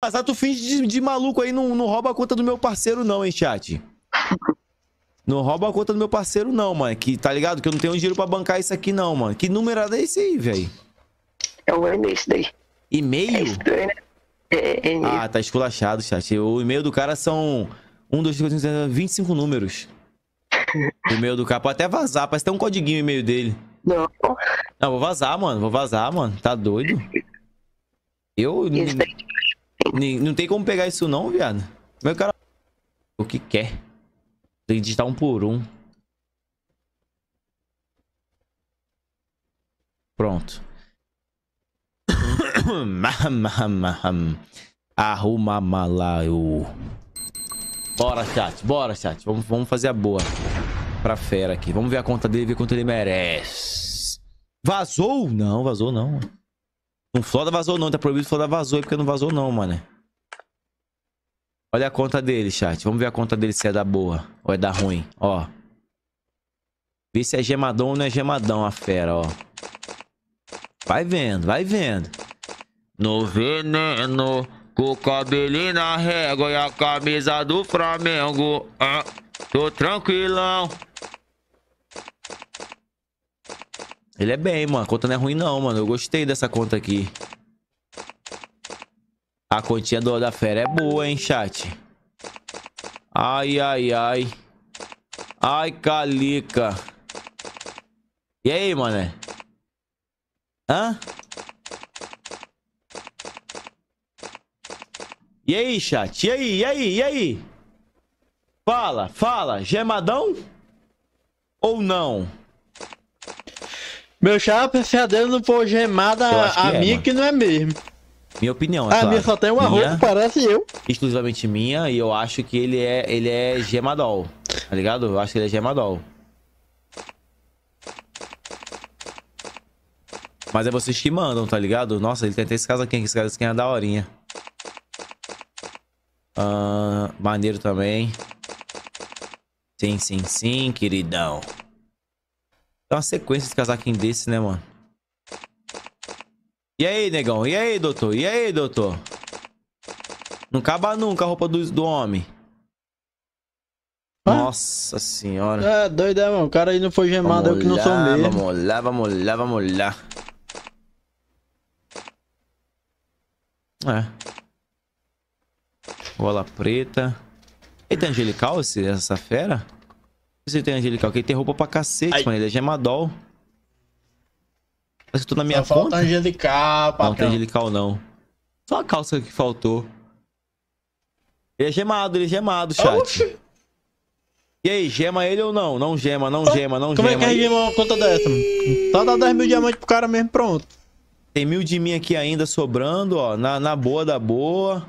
Mas tu finge de, de maluco aí, não, não rouba a conta do meu parceiro, não, hein, chat. Não rouba a conta do meu parceiro, não, mano. Que tá ligado? Que eu não tenho dinheiro pra bancar isso aqui, não, mano. Que número é esse aí, velho? É o e-mail esse daí. É E-mail? estranho, né? É, é, é Ah, tá esculachado, chat. O e-mail do cara são 1, 2, 3, 4, 5, 6, 7, 25 números. O e-mail do cara pode até vazar, parece até um codiguinho o e-mail dele. Não, Não, vou vazar, mano. Vou vazar, mano. Tá doido? Eu. esse daí. Não tem como pegar isso não, viado. Meu cara... O que quer? Tem que digitar um por um. Pronto. Arruma malaio. Bora, chat. Bora, chat. Vamos, vamos fazer a boa. Pra fera aqui. Vamos ver a conta dele, ver quanto ele merece. Vazou? Não, vazou não. Não floda vazou não. Tá proibido floda vazou. É porque não vazou não, mano. Olha a conta dele, chat. Vamos ver a conta dele se é da boa ou é da ruim. Ó. Vê se é gemadão ou não é gemadão a fera, ó. Vai vendo, vai vendo. No veneno, com o cabelinho na régua e a camisa do Flamengo. Ah, tô tranquilão. Ele é bem, mano. A conta não é ruim, não, mano. Eu gostei dessa conta aqui. A continha do da fera é boa, hein, chat? Ai, ai, ai. Ai, calica. E aí, mané? Hã? E aí, chat? E aí, e aí, e aí? Fala, fala. Gemadão? Ou não? Meu chapa, não for gemada, a é, minha mano. que não é mesmo. Minha opinião, é a claro. minha só tem uma Minha- roupa, parece eu. exclusivamente minha e eu acho que ele é ele é gemadol, tá ligado? Eu acho que ele é gemadol. Mas é vocês que mandam, tá ligado? Nossa, ele tem até esse caso aqui, esse caso aqui é da horinha. Ah, maneiro também. Sim, sim, sim, queridão. Tem uma sequência de casaquinho desse, né, mano? E aí, negão? E aí, doutor? E aí, doutor? Não acaba nunca a roupa do, do homem. Hã? Nossa senhora. É, doido, é, mano. O cara aí não foi gemado, eu que não sou mesmo. Vamos lá, vamos lá, vamos lá. É. Bola preta. Tem angelical, esse, essa fera? Ele tem angelical, que ele tem roupa pra cacete, Ai. mano. Ele é gemadol. Parece que eu tô na minha Só falta conta. angelical, Não, tem patrão. angelical não. Só a calça que faltou. Ele é gemado, ele é gemado, chat. Oxi, E aí, gema ele ou não? Não gema, não gema, não como é gema. que a gente gema uma conta dessa? Só dá 10 mil diamantes pro cara mesmo, pronto. Tem mil de mim aqui ainda sobrando, ó. Na, na boa da boa.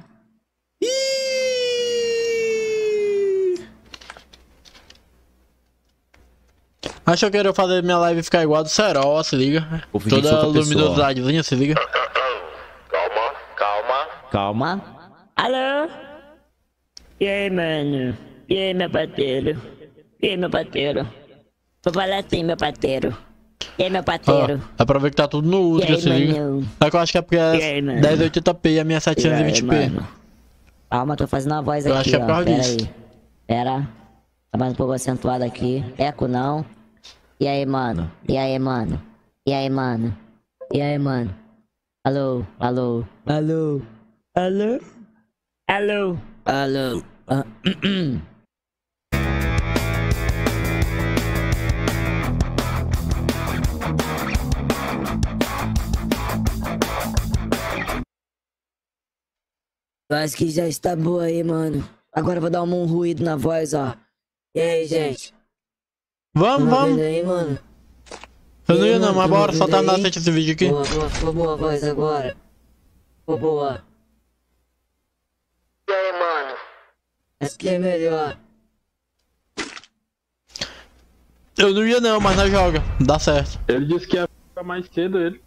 Achou que eu queria fazer minha live ficar igual do Serol, se liga. Toda luminosidadezinha, se liga. Calma, calma. Calma. Alô? E aí, mano? E aí, meu parceiro? E aí, meu parceiro? Vou falar assim, meu parceiro. E aí, meu parceiro? dá pra ver que tá tudo no Ultra, aí, se liga. Só que eu acho que é porque E é aí, mano? 1080p e a minha E aí, 720p. mano? Calma, tô fazendo uma voz Eu aqui, acho que é por causa Pera disso. aí. Pera. Tá mais um pouco acentuado aqui. Eco não. E aí, mano? E aí, mano? E aí, mano? E aí, mano? Alô? Alô? Alô? Alô? Alô? Alô? Ah, Eu acho que já está boa aí, mano. Agora eu vou dar um ruído na voz, ó. E aí, gente? Vamos, Tá vamos. ouvindo aí, mano? Eu não ia não, mano, mas tá bora, só terminar aí? de esse vídeo aqui. Boa, boa, ficou boa a voz agora. Ficou boa. E aí, mano? Essa aqui é melhor. Eu não ia não, mas nós joga. Dá certo. Ele disse que ia ficar mais cedo ele.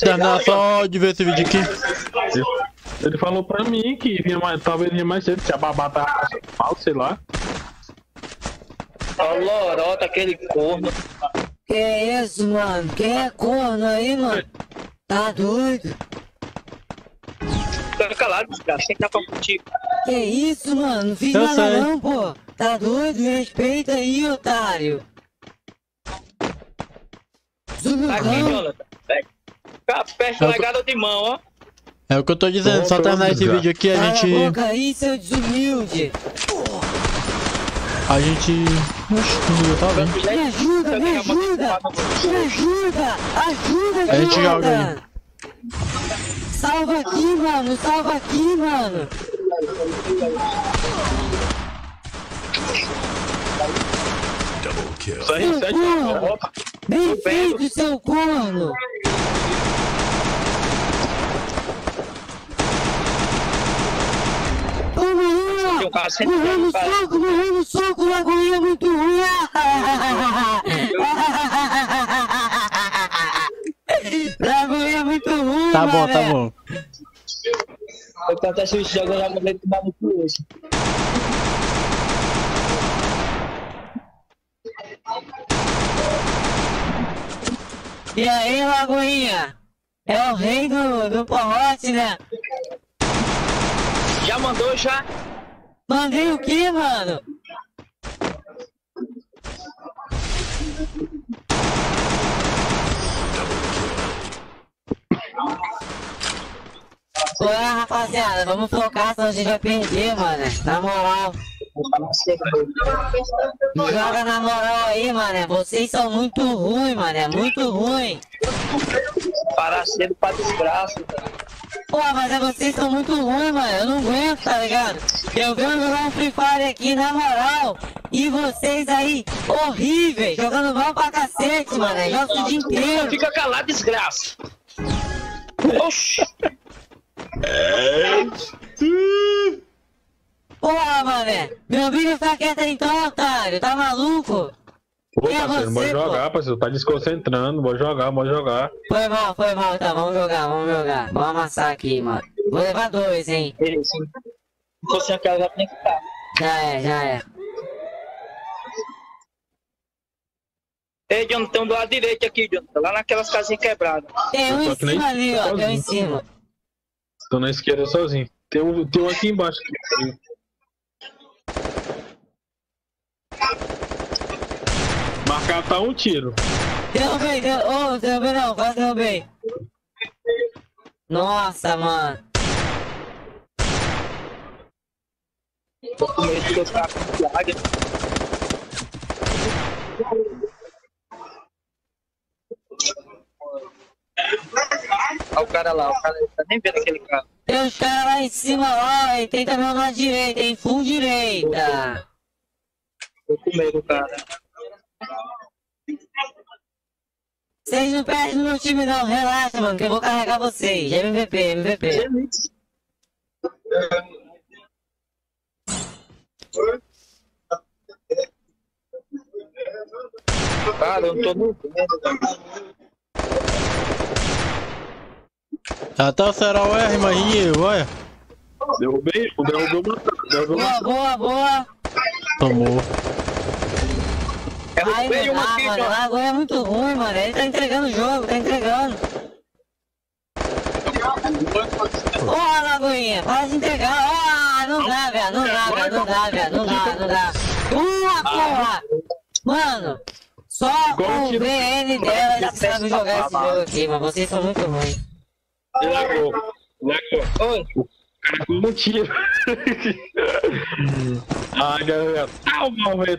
Terminar só de ver esse vídeo aqui. Ele falou pra mim que vinha mais, talvez vinha mais cedo, se a babá tá mal, sei lá. O lorota, aquele corno. Que isso, mano? Quem é corno aí, mano? Tá doido? Fica calado, desgraça. Quem tá falando contigo? Que isso, mano? Não fiz Eu nada sei. não, pô. Tá doido? Me respeita aí, otário. Tá aqui, Jonathan. Pega. Eu tô- largada de mão, ó. É o que eu tô dizendo, só terminar esse vídeo aqui, a Cala gente. a boca aí, seu desumilde. A gente. Oxe, tá vendo. Me ajuda, me ajuda. Me ajuda. Ajuda, A gente joga Jonathan. Salva aqui, mano. Salva aqui, mano. Aí, Porra. volta. Bem feito, seu corno. Um sem Morreu no cara. soco, morreu no soco, Lagoinha é muito ruim. Lagoinha é muito ruim, Tá bom, tá bom. Eu canto esse jogo já mandei tomar no cu hoje. E aí, Lagoinha? É o rei do, do porrote, né? Já mandou, já? Mandei o que, mano? Bora, rapaziada, vamos focar, senão a gente vai perder, mano. Na moral. Joga na moral aí, mano. Vocês são muito ruins, mano. É muito ruim. Parar cedo pra desgraça. Pô, mas é vocês são muito ruins, mano. Eu não aguento, tá ligado? Eu venho jogar um Free Fire aqui, na moral. E vocês aí, horríveis, jogando mal pra cacete, mano. Joga o dia inteiro. Fica calado, desgraça. Oxi. Porra, mané. Meu vídeo fica quieto então, otário. Tá maluco? Ô, Quem é parceiro, você, bora jogar, parceiro. Tá desconcentrando. Bora jogar, bora jogar. Foi mal, foi mal, tá. Vamos jogar, vamos jogar. Vamos amassar aqui, mano. Vou levar dois, hein. Ele, sim. Se fosse aquela, já tinha que ficar. Já é, já é. Ei, Jonathan, tem um do lado direito aqui, Jonathan. Lá naquelas casinhas quebradas. Tem um em cima ali, ó. Tem um em cima. Tô na esquerda sozinho. Tem um, tem um aqui embaixo. Tá um tiro. Derrubei, der... oh, derrubei não, quase derrubei. Nossa, mano. Olha o cara lá, o cara tá nem vendo aquele cara. Tem os caras lá em cima, ó, e tem também um na direita, em full direita. Tô com medo, cara. Vocês não perdem no meu time não, relaxa, mano, que eu vou carregar vocês. MVP, MVP. Cara, eu não tô cara. Até o Serol R, mas e eu, olha. Derrubei, derrubei uma. Derrubei. Boa, boa, boa. Tomou. Ai, mano, uma aqui, mano, o Lagoa é muito ruim, mano. Ele tá entregando o jogo, tá entregando. Porra, Lagoinha, para de entregar. Ah, não dá, velho, não dá, velho, não dá, velho, não dá, não dá. Uma porra! Mano, só o VN dela já sabe jogar esse jogo aqui, mas vocês são muito ruins. Lagou. Lagou. Oi. Com um tiro. Ai, galera. Calma, velho.